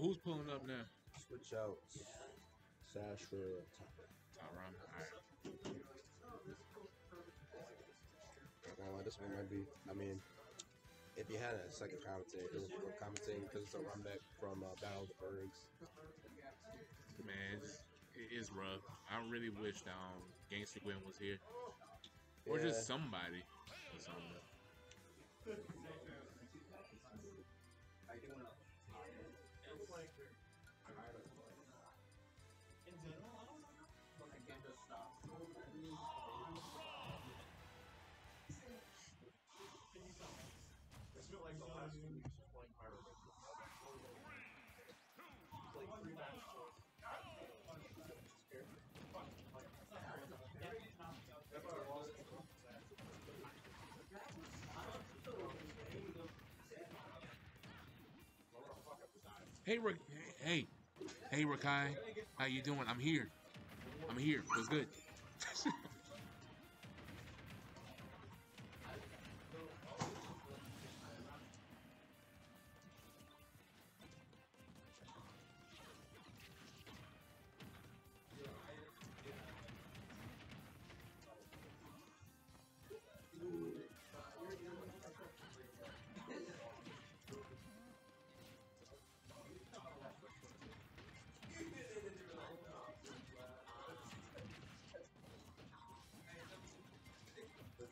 who's pulling up now? Switch out Sash for top. Tyron. All right. Not gonna this one might be. I mean, if you had a second commentator, we're commentating because it's a run back from uh, Battle of the Bergs. Man, it's, rough. I really wish um, Gangster Gwen was here. Or Yeah. just somebody. Or something. Hey, Ra- hey, hey, Rakai, how you doing? I'm here. I'm here. What's good?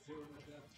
Don't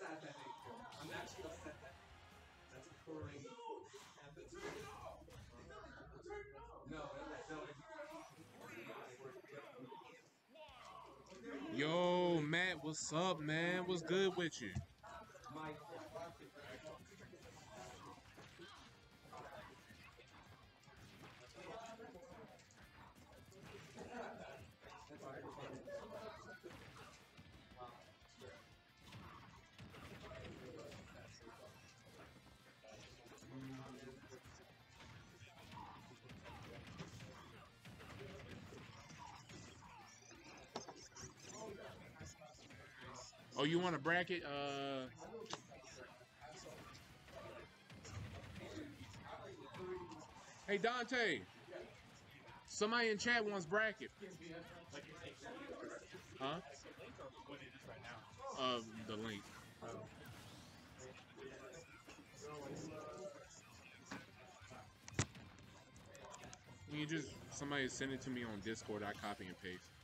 Sad that they. I'm actually upset that that's occurring. Happens. No, no, no. Yo, Matt, what's up, man? What's good with you? My Oh, you want a bracket? Uh, hey Dante, somebody in chat wants bracket. Huh? Uh, the link. We you just somebody send it to me on Discord? I copy and paste.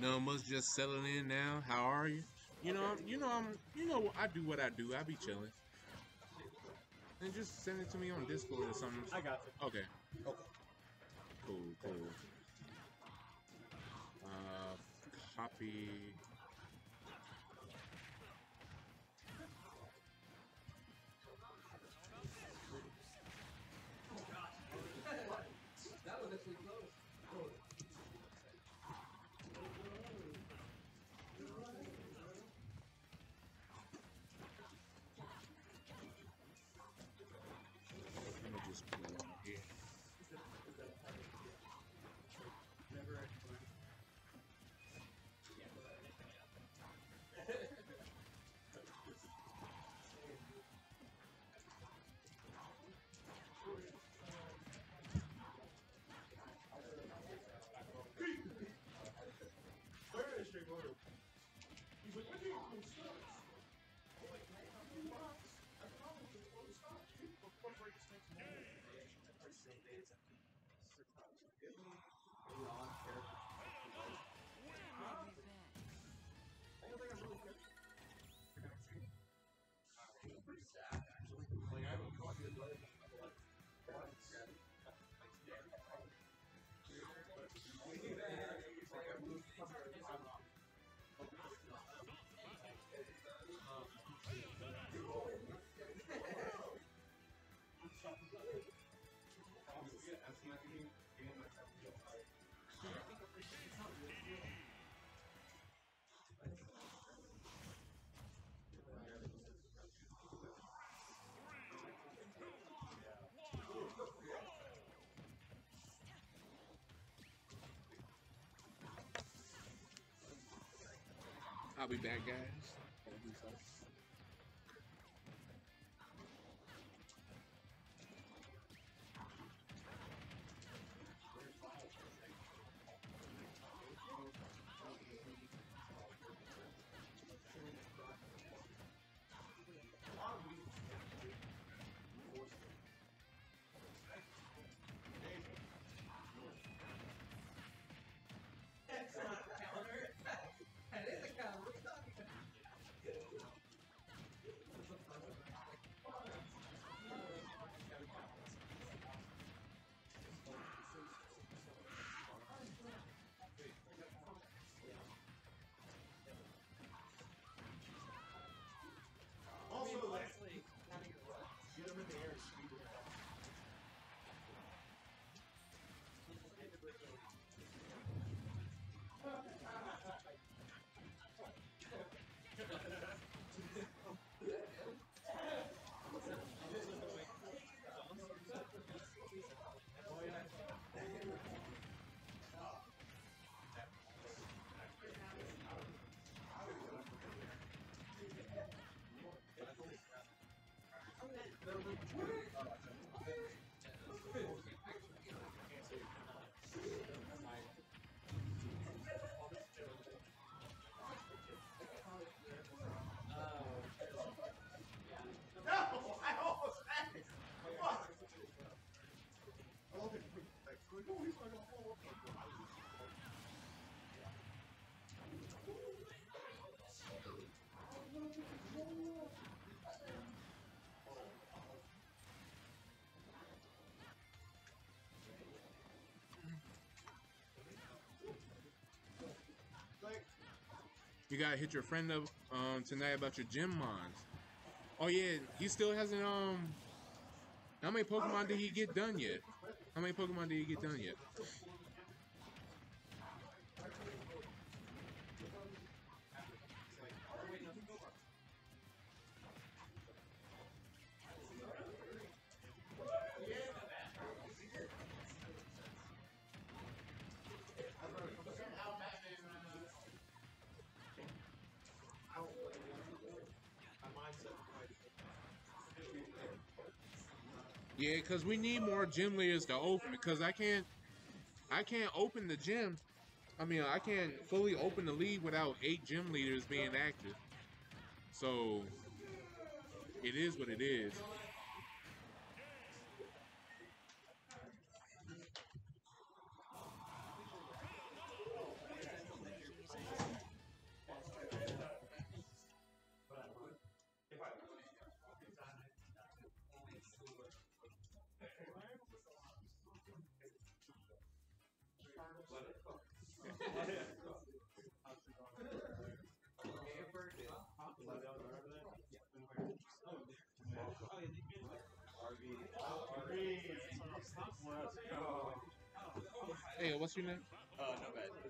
No, must just settling in now. How are you? You know, I'm- you know, I'm, you know, I do what I do. I be chilling. And just send it to me on Discord or something. I got you. Okay. Okay. Cool, cool. Uh, copy. Sinh viên. I'll be back, guys. You gotta hit your friend up um, tonight about your gym mods. Oh yeah, he still hasn't um. How many Pokemon did he get done yet? How many Pokemon did he get done yet? Yeah, because we need more gym leaders to open. Because I can't, I can't open the gym. I mean, I can't fully open the league without eight gym leaders being active. So it is what it is. Hey, what's your name? Uh, no bad.